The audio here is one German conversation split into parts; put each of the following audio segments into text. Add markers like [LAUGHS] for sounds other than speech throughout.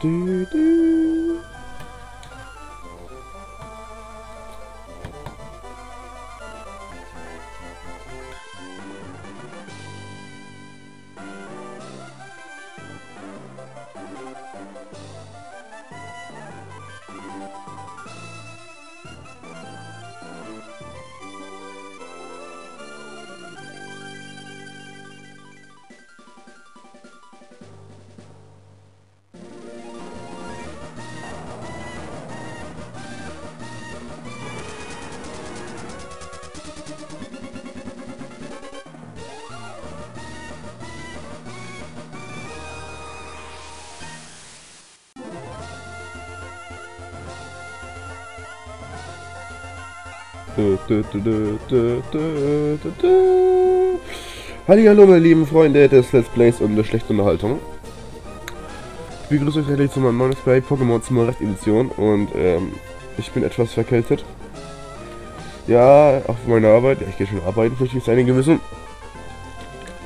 Du, du. Hallihallo meine lieben Freunde des Let's Plays und der schlechten Unterhaltung. Ich begrüße euch herzlich zu meinem neuen Play Pokémon Smurf Edition und ähm, ich bin etwas verkältet. Ja, auf meiner Arbeit, ja, ich gehe schon arbeiten, vielleicht ist einige wissen.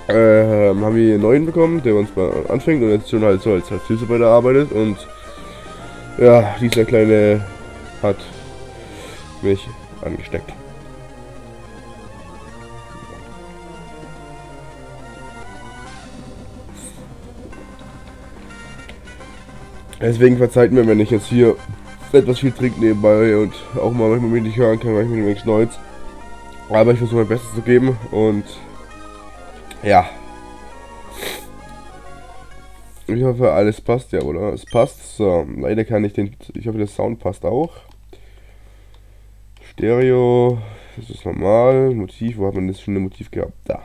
Ähm, haben wir einen neuen bekommen, der uns mal anfängt und jetzt schon halt so als, als Hilfsarbeiter arbeitet und ja, dieser kleine hat mich angesteckt. Deswegen verzeiht mir, wenn ich jetzt hier etwas viel trinke nebenbei und auch mal manchmal mich nicht hören kann, mir nämlich schneuz. Aber ich versuche mein Bestes zu geben und ja. Ich hoffe, alles passt ja, oder? Es passt. So, leider kann ich den. Ich hoffe, der Sound passt auch. Stereo, das ist normal. Motiv, wo hat man das schon ein Motiv gehabt? Da.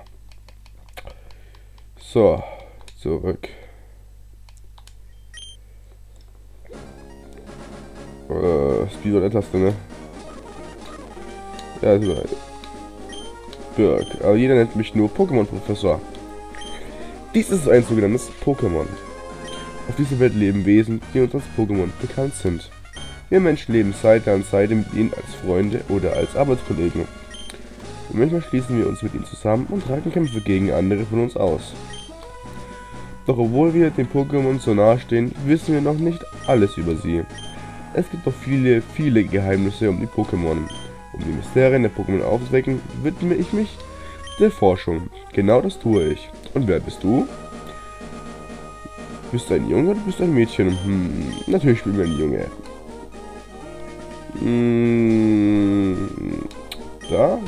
So, zurück. Äh, Speed und Taste, ne? Ja, ist right. Birk. Aber jeder nennt mich nur Pokémon-Professor. Dies ist ein sogenanntes Pokémon. Auf dieser Welt leben Wesen, die uns als Pokémon bekannt sind. Wir Menschen leben Seite an Seite mit ihnen als Freunde oder als Arbeitskollegen. Und manchmal schließen wir uns mit ihnen zusammen und tragen Kämpfe gegen andere von uns aus. Doch obwohl wir den Pokémon so nahe stehen, wissen wir noch nicht alles über sie. Es gibt noch viele, viele Geheimnisse um die Pokémon. Um die Mysterien der Pokémon aufzuwecken, widme ich mich der Forschung. Genau das tue ich. Und wer bist du? Bist du ein Junge oder bist du ein Mädchen? Hm, natürlich bin ich ein Junge. Hm, da.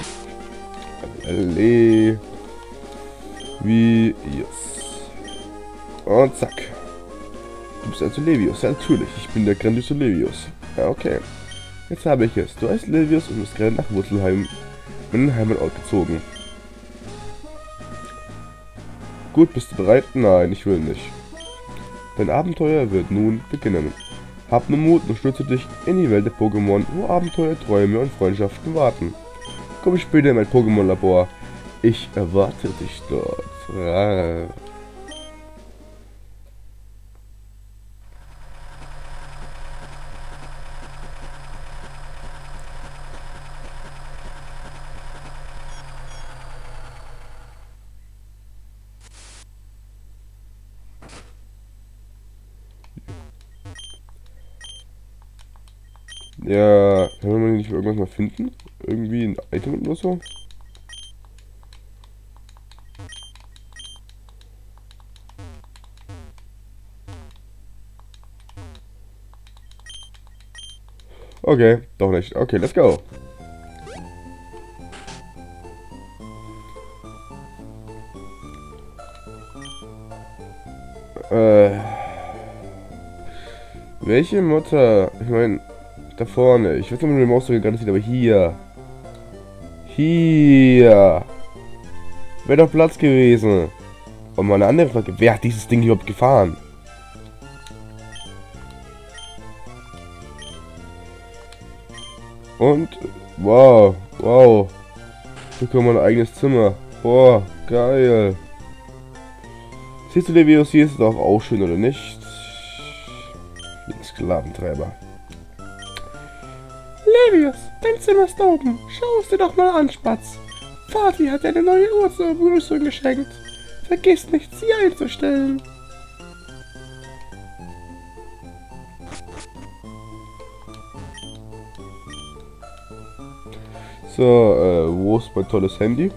Le. Wie. Yes. Und zack. Du bist also Levius. Ja, natürlich. Ich bin der grandiose Levius. Ja, okay. Jetzt habe ich es. Du heißt Levius und bist gerade nach Wurzelheim in den Heimatort gezogen. Gut, bist du bereit? Nein, ich will nicht. Dein Abenteuer wird nun beginnen. Hab nur Mut und stürze dich in die Welt der Pokémon, wo Abenteuer, Träume und Freundschaften warten. Komm später in mein Pokémon-Labor. Ich erwarte dich dort. Ah. Ja, können wir nicht irgendwas mal finden? Irgendwie ein Item oder so? Okay, doch nicht. Okay, let's go. Äh. Welche Mutter? Ich meine, da vorne. Ich weiß nicht, ob man den Maus so gerade sieht, aber hier. Hier. Wäre doch Platz gewesen. Und mal eine andere Frage. Wer hat dieses Ding überhaupt gefahren? Und, wow, wow. Wir bekommen ein eigenes Zimmer. Boah, geil. Siehst du, Levius, hier ist doch auch schön, oder nicht? Sklaventreiber. Octavius, dein Zimmer ist da oben. Schau es dir doch mal an, Spatz. Vati hat dir eine neue Uhr zur Begrüßung geschenkt. Vergiss nicht, sie einzustellen. So, äh, wo ist mein tolles Handy?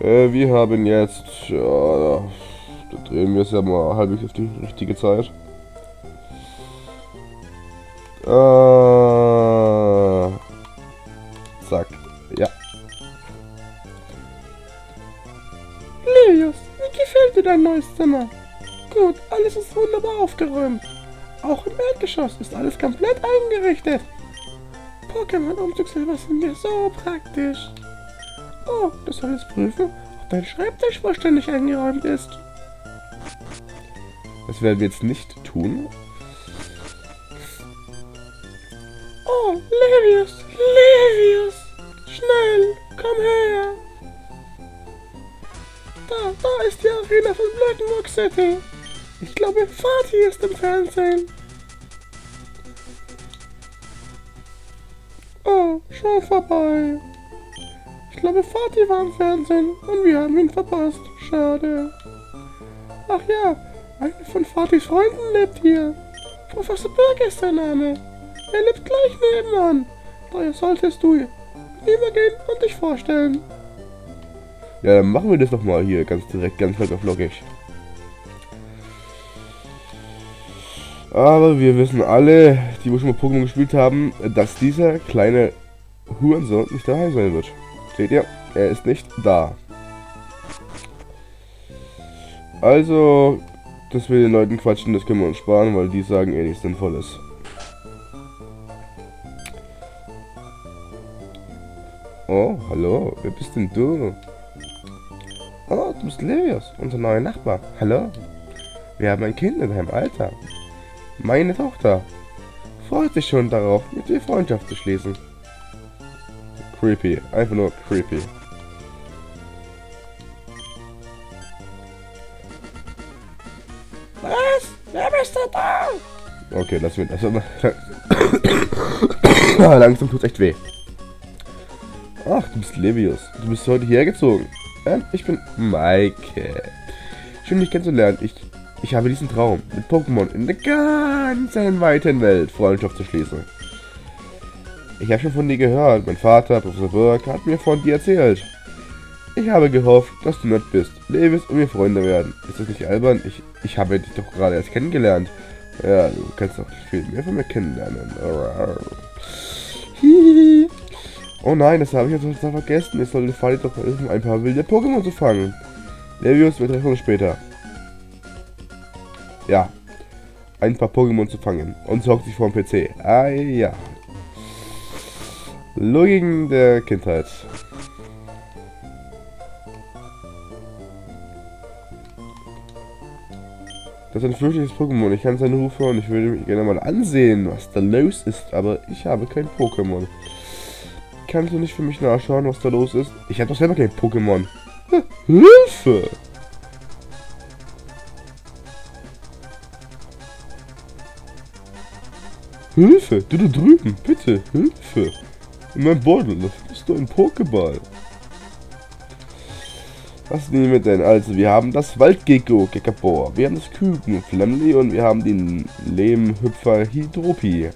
Äh, wir haben jetzt, ja, da drehen wir es ja mal halbwegs auf die richtige Zeit. Äh, zack, ja. Lilius, wie gefällt dir dein neues Zimmer? Gut, alles ist wunderbar aufgeräumt. Auch im Erdgeschoss ist alles komplett eingerichtet. Pokémon-Umzugshilfe sind mir so praktisch. Oh, du solltest prüfen, ob dein Schreibtisch vollständig eingeräumt ist. Das werden wir jetzt nicht tun. Oh! Schnell, komm her! Da, da ist die Arena von Blackenrock City. Ich glaube, Fatih ist im Fernsehen. Oh, schon vorbei. Ich glaube, Fatih war im Fernsehen und wir haben ihn verpasst. Schade. Ach ja, einer von Fatihs Freunden lebt hier. Professor Berg ist sein Name. Er lebt gleich nebenan. Daher solltest du übergehen und dich vorstellen. Ja, dann machen wir das doch mal hier ganz direkt, ganz locker flockig. Aber wir wissen alle, die wo schon mal Pokémon gespielt haben, dass dieser kleine Hurensohn nicht daheim sein wird. Seht ihr? Er ist nicht da. Also, dass wir den Leuten quatschen, das können wir uns sparen, weil die sagen eh nichts Sinnvolles. Oh, hallo, wer bist denn du? Oh, du bist Levius, unser neuer Nachbar. Hallo. Wir haben ein Kind in deinem Alter. Meine Tochter. Freut sich schon darauf, mit dir Freundschaft zu schließen. Creepy. Einfach nur creepy. Was? Wer bist du da? Okay, lass mir das mal. [COUGHS] [COUGHS] Ah, Langsam tut's echt weh. Ach, du bist Levius. Du bist heute hierher gezogen. Ähm, ich bin Maike. Schön, dich kennenzulernen. Ich, ich habe diesen Traum, mit Pokémon in der ganzen weiten Welt Freundschaft zu schließen. Ich habe schon von dir gehört. Mein Vater, Professor Burke, hat mir von dir erzählt. Ich habe gehofft, dass du nett bist, Levis und wir Freunde werden. Ist das nicht albern? Ich, ich habe dich doch gerade erst kennengelernt. Ja, du kannst doch viel mehr von mir kennenlernen. Oh nein, das habe ich jetzt total vergessen. Ich sollte Fadi doch helfen, ein paar wilde Pokémon zu fangen. Levius, wir treffen uns später. Ja. Ein paar Pokémon zu fangen. Und sorgt sich vor dem PC. Ah ja. Logiken der Kindheit. Das ist ein fürchterliches Pokémon. Ich kann seinen Ruf hören. Ich würde mich gerne mal ansehen, was da los ist. Aber ich habe kein Pokémon. Kannst du nicht für mich nachschauen, was da los ist? Ich habe doch selber kein Pokémon. Hilfe! Hilfe! Du da drüben! Bitte! Hilfe! In meinem Beutel, da findest du einen Pokéball. Was nehmen wir denn? Also, wir haben das Waldgecko, Gekabor. Wir haben das Küken, Flamli und wir haben den Lehmhüpfer Hydropi.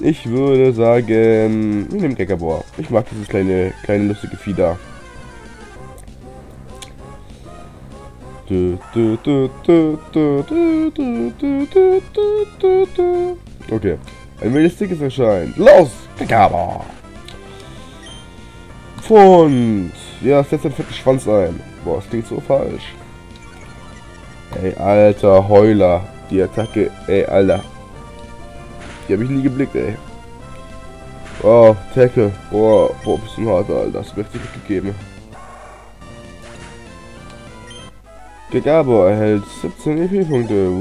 Ich würde sagen, wir nehmen Gekabor. Ich mag dieses kleine, kleine lustige Vieh da. Okay. Ein wildes Ticket erscheint. Los! Gekabor! Und ja, setzt einen fetten Schwanz ein. Boah, das klingt so falsch. Ey, alter Heuler. Die Attacke, ey, Alter. Die habe ich nie geblickt, ey. Oh, Tackle. Boah, boah, bisschen hart, Alter. Das wird sich gegeben. Gegabo erhält 17 EP-Punkte.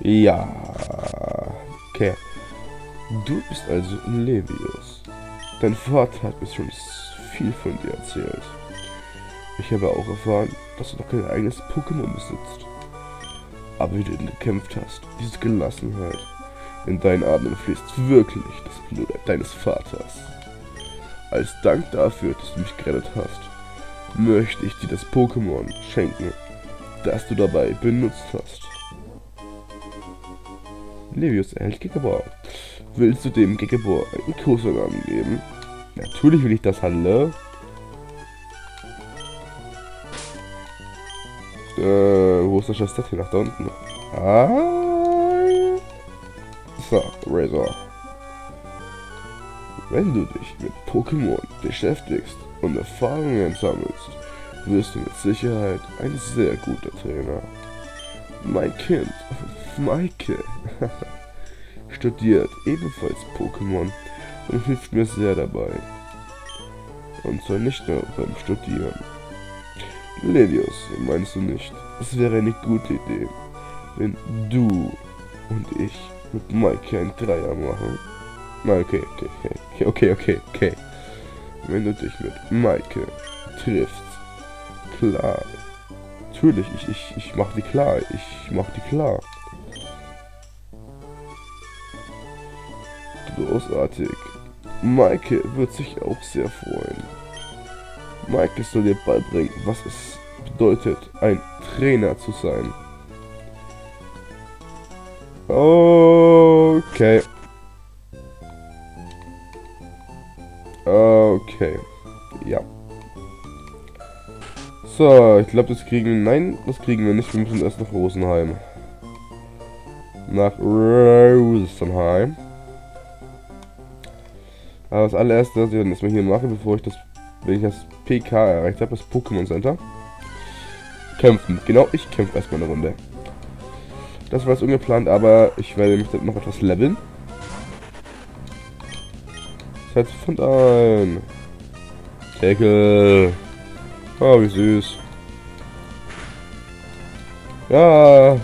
Ja. Okay. Du bist also Levius. Dein Vater hat mir schon viel von dir erzählt. Ich habe auch erfahren, dass du noch kein eigenes Pokémon besitzt. Aber wie du ihn gekämpft hast, diese Gelassenheit. In deinen Adern fließt wirklich das Blut deines Vaters. Als Dank dafür, dass du mich gerettet hast, möchte ich dir das Pokémon schenken, das du dabei benutzt hast. Levius erhält Gekabor. Willst du dem Gekabor einen Kursorgan geben? Natürlich will ich das, hallo. Äh, wo ist das Chestet hier? Nach da unten. Ah. So, Razor. Wenn du dich mit Pokémon beschäftigst und Erfahrungen sammelst, wirst du mit Sicherheit ein sehr guter Trainer. Mein Kind, Maike, [LAUGHS] studiert ebenfalls Pokémon und hilft mir sehr dabei. Und zwar nicht nur beim Studieren. Levius, meinst du nicht, es wäre eine gute Idee, wenn du und ich mit Maike ein Dreier machen? Na, okay, okay, okay, okay, okay, okay. Wenn du dich mit Maike triffst, klar. Natürlich, ich, ich, ich mach die klar, ich mach die klar. Großartig. Maike wird sich auch sehr freuen. Maike soll dir beibringen, was es bedeutet, ein Trainer zu sein. Okay. Okay. Ja. So, ich glaube, das kriegen wir... Nein, das kriegen wir nicht. Wir müssen erst nach Rosenheim. Nach Rosenheim. Aber das allererste, was ich dann erstmal hier mache, bevor ich das, wenn ich das PK erreicht habe, das Pokémon Center. Kämpfen. Genau, ich kämpfe erstmal eine Runde. Das war jetzt ungeplant, aber ich werde mich noch etwas leveln. Setz von ein. Tackle. Oh, wie süß. Ja,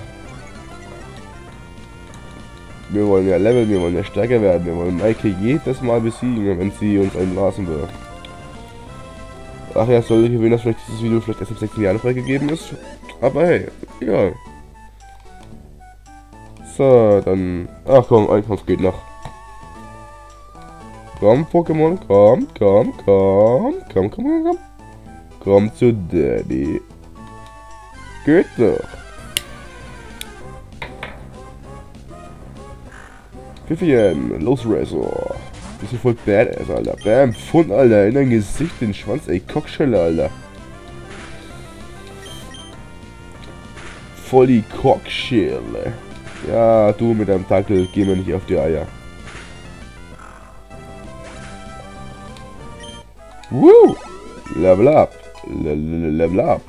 wir wollen ja leveln, wir wollen ja stärker werden, wir wollen Maike jedes Mal besiegen, wenn sie uns einblasen will. Ach ja, soll ich erwähnen, dass vielleicht dieses Video vielleicht erst ab 16 Jahren freigegeben ist. Aber hey, egal. So, dann... Ach komm, ein Kampf geht noch. Komm, Pokémon, komm, komm, komm, komm, komm, komm, komm. Komm zu Daddy. Geht doch. Vivian, los Razor. Bist du voll badass, Alter. Bam, Pfund, Alter. In dein Gesicht, den Schwanz, ey. Cockschelle, Alter. Voll die Cockschelle. Ja, du mit deinem Tackel, geh mir nicht auf die Eier. Woo! Level up. Le -le Level up.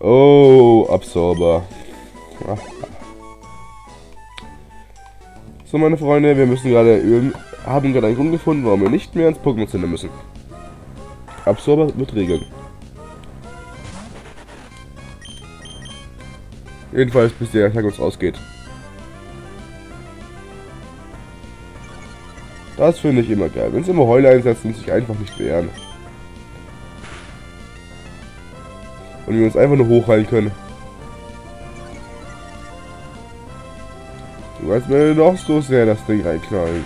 Oh, Absorber. So, meine Freunde, wir müssen gerade haben gerade einen Grund gefunden, warum wir nicht mehr ins Pokémon Center müssen. Absorber wird regeln. Jedenfalls bis der Tag uns ausgeht. Das finde ich immer geil. Wenn sie immer Heule einsetzen und sich einfach nicht wehren. Und wir uns einfach nur hochheilen können. Du kannst mir noch so sehr das Ding reinknallen.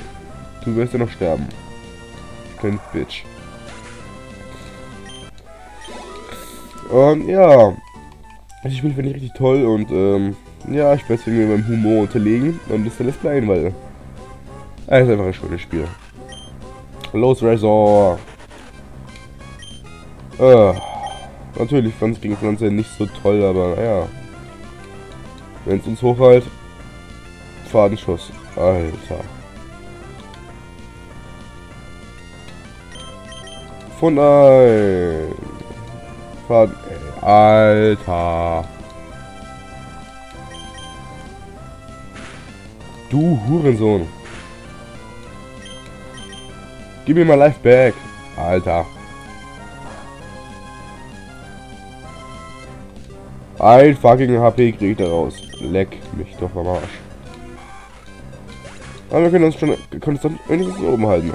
Du wirst ja noch sterben. Kein Bitch. Und ja. Also ich Spiel finde ich richtig toll und ähm, ja, ich es mir beim Humor unterlegen und das alles bleiben, weil es ist einfach ein schönes Spiel. Los Razor! Äh, natürlich fand es gegen Pflanze nicht so toll, aber naja. Wenn es uns hochhält, Fadenschuss. Alter. Von ein. Faden. Alter. Du Hurensohn. Gib mir mal Life back. Alter. Ein fucking HP kriegt er raus. Leck mich doch am Arsch. Aber wir können uns schon dann wenigstens oben halten.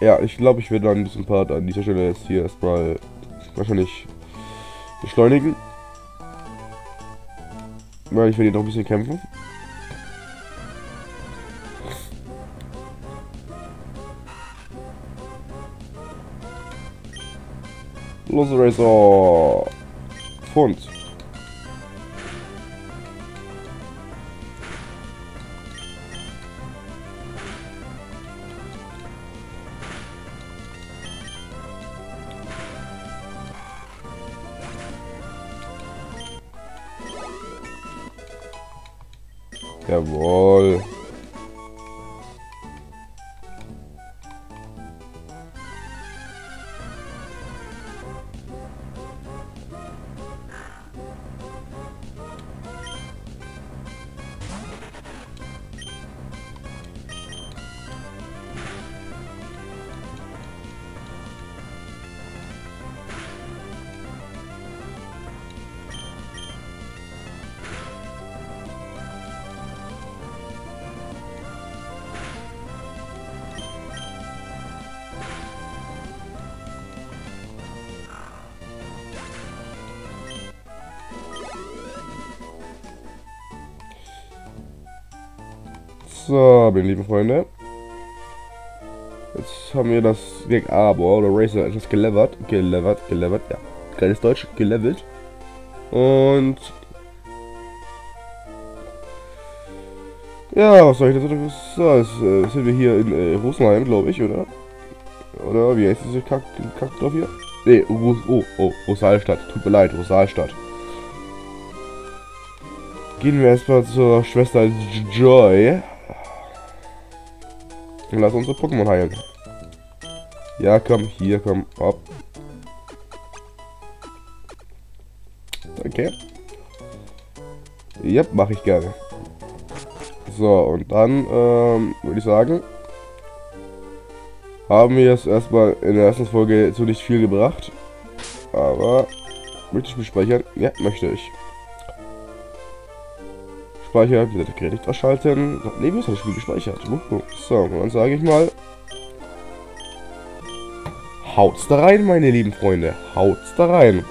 Ja, ich glaube, ich werde dann diesen Part an dieser Stelle jetzt hier erstmal wahrscheinlich beschleunigen. Weil ich werde hier noch ein bisschen kämpfen. Los, Razor. Pfund. Jawohl. So, meine lieben Freunde. Jetzt haben wir das Weg aber oder Racer etwas gelevert. Gelevert, gelevert, ja. Geiles Deutsch, gelevelt. Und. Ja, was soll ich dazu sagen? Jetzt äh, sind wir hier in äh, Rosenheim, glaube ich, oder? Oder wie heißt diese Kack, Kackdorf hier? Ne, oh, oh, oh, Rosalstadt. Tut mir leid, Rosalstadt. Gehen wir erstmal zur Schwester Joy. Und lass unsere Pokémon heilen. Ja, komm, hier, komm, hopp. Danke. Ja, mache ich gerne. So, und dann ähm, würde ich sagen, haben wir es erstmal in der ersten Folge zu nicht viel gebracht. Aber möchte ich mich speichern? Ja, möchte ich. Speichern, wieder Gerät nicht ausschalten. Wie ist das Spiel gespeichert? So, und dann sage ich mal. Haut's da rein, meine lieben Freunde. Haut's da rein.